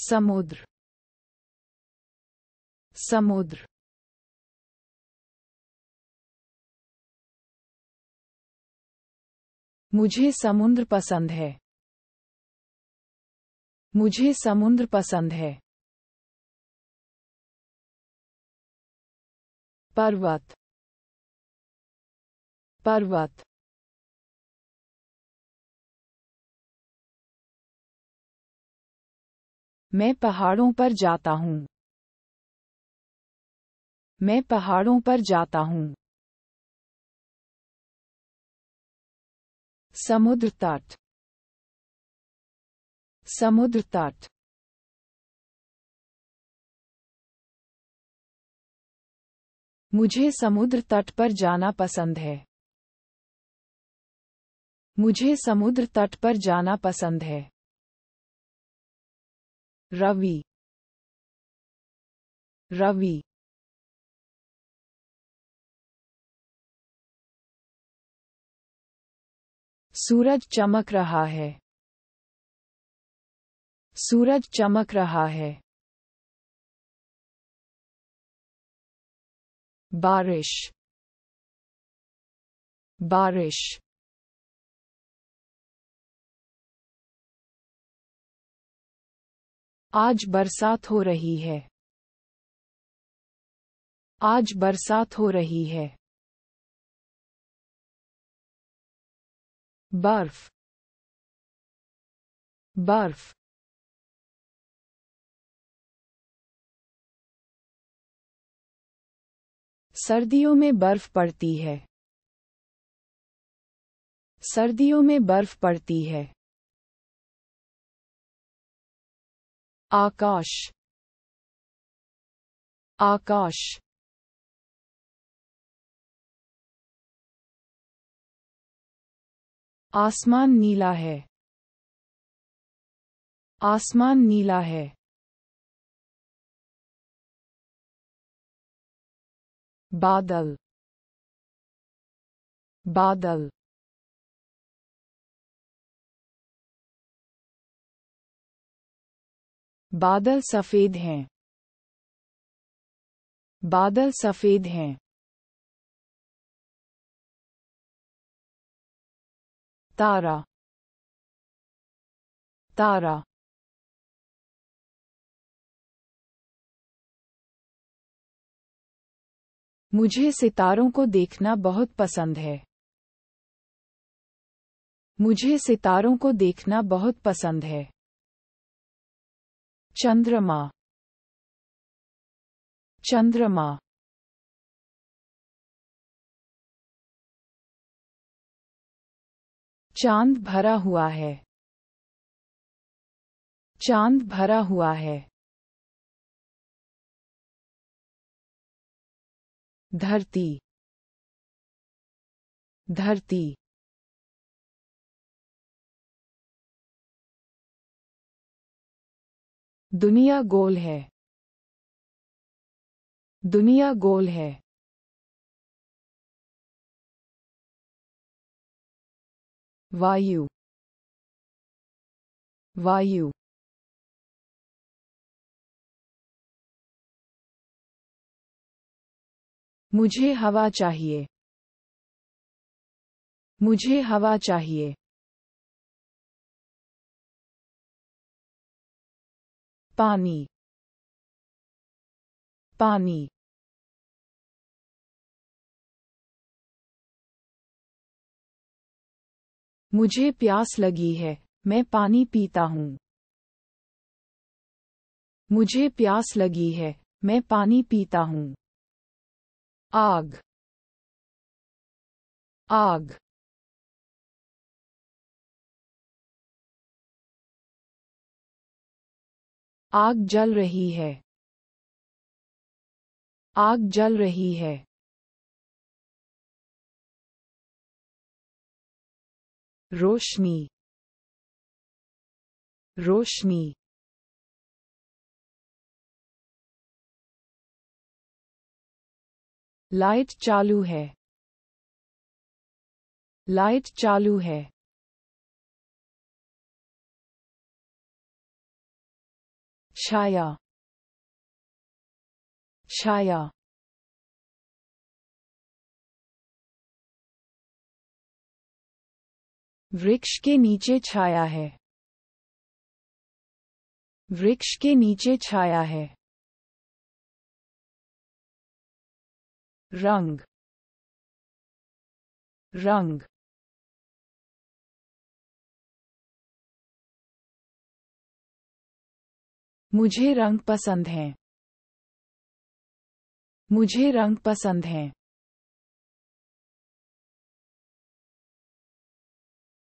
समुद्र समुद्र मुझे समुद्र पसंद है मुझे समुद्र पसंद है पर्वत पर्वत मैं पहाड़ों पर जाता हूँ। मैं पहाड़ों पर जाता हूँ। समुद्र तट। समुद्र तट। मुझे समुद्र तट पर जाना पसंद है। मुझे समुद्र तट पर जाना पसंद है। रवि रवि सूरज चमक रहा है सूरज चमक रहा है बारिश बारिश आज बरसात हो रही है। आज बरसात हो रही है। बर्फ़। बर्फ़। सर्दियों में बर्फ़ पड़ती है। सर्दियों में बर्फ़ पड़ती है। आकाश आकाश आसमान नीला है आसमान नीला है बादल बादल बादल सफ़ेद हैं। बादल सफ़ेद हैं। तारा। तारा। मुझे सितारों को देखना बहुत पसंद है। मुझे सितारों को देखना बहुत पसंद है। चंद्रमा चंद्रमा चाँद भरा हुआ है। चाँद भरा हुआ है। धरती। धरती। दुनिया गोल है। दुनिया गोल है। वायु। वायु। मुझे हवा चाहिए। मुझे हवा चाहिए। पानी पानी, मुझे प्यास लगी है, मैं पानी पीता हूँ। मुझे प्यास लगी है, मैं पानी पीता हूँ। आग आग आग जल रही है। आग जल रही है। रोशनी। रोशनी। लाइट चालू है। लाइट चालू है। छाया छाया वृक्ष के नीचे छाया है। वृक्ष के नीचे छाया है। रंग। रंग। मुझे रंग पसंद है। मुझे रंग पसंद है।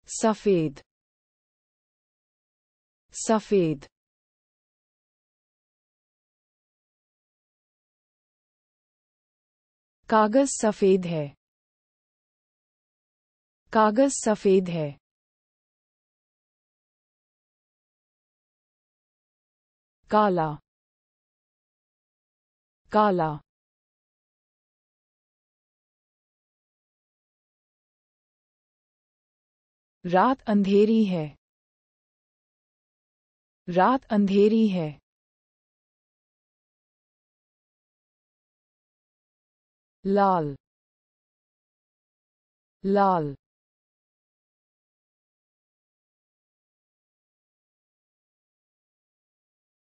सफ़ेद। सफ़ेद। कागज़ सफ़ेद है। कागज़ सफ़ेद है। काला काला रात अंधेरी है। रात अंधेरी है। लाल। लाल।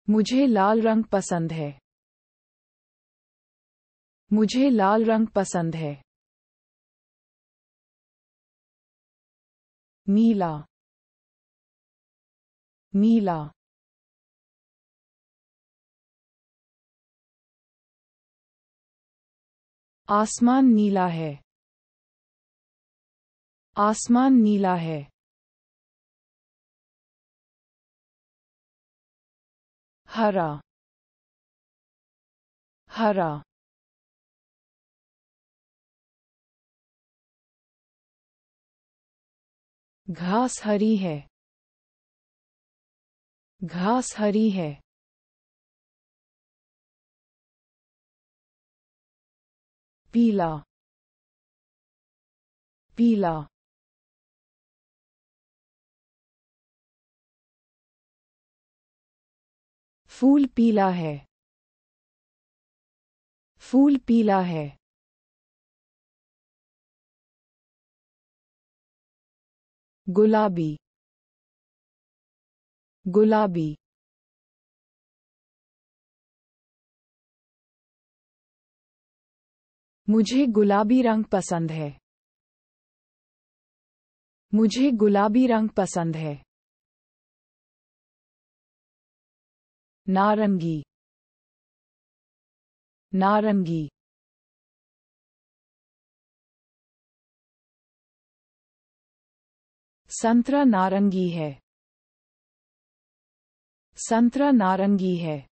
मुझे लाल रंग पसंद है। मुझे लाल रंग पसंद है। नीला। नीला। आसमान नीला है। आसमान नीला है। हरा हरा घास हरी है। घास हरी है। पीला। पीला। फूल पीला है। फूल पीला है। गुलाबी। गुलाबी। मुझे गुलाबी रंग पसंद है। मुझे गुलाबी रंग पसंद है। नारंगी। नारंगी। संतरा नारंगी है। संतरा नारंगी है।